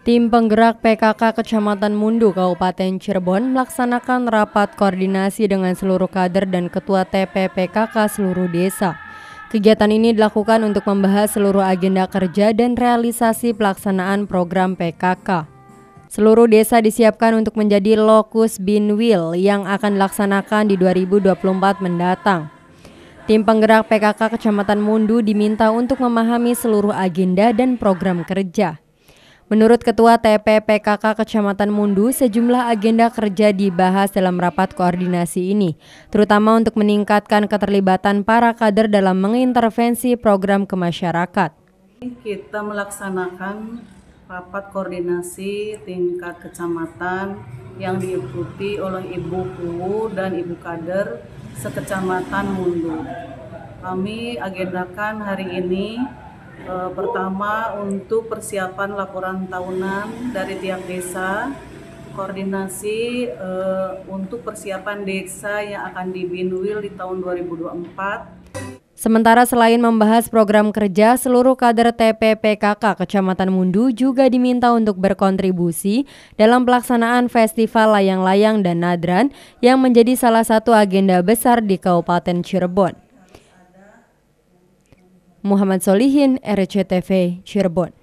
Tim penggerak PKK Kecamatan Mundu Kabupaten Cirebon melaksanakan rapat koordinasi dengan seluruh kader dan ketua TP PKK seluruh desa. Kegiatan ini dilakukan untuk membahas seluruh agenda kerja dan realisasi pelaksanaan program PKK. Seluruh desa disiapkan untuk menjadi lokus binwil yang akan dilaksanakan di 2024 mendatang. Tim penggerak PKK Kecamatan Mundu diminta untuk memahami seluruh agenda dan program kerja. Menurut Ketua TP PKK Kecamatan Mundu, sejumlah agenda kerja dibahas dalam rapat koordinasi ini, terutama untuk meningkatkan keterlibatan para kader dalam mengintervensi program ke masyarakat. Kita melaksanakan rapat koordinasi tingkat kecamatan yang diikuti oleh Ibu Kuwu dan Ibu Kader sekecamatan Mundu. Kami agendakan hari ini Uh, pertama untuk persiapan laporan tahunan dari tiap desa, koordinasi uh, untuk persiapan desa yang akan dibinwil di tahun 2024. Sementara selain membahas program kerja, seluruh kader TPPKK Kecamatan Mundu juga diminta untuk berkontribusi dalam pelaksanaan Festival Layang-Layang dan Nadran yang menjadi salah satu agenda besar di Kabupaten Cirebon. Muhammad Solihin, RCTV, Cirebon.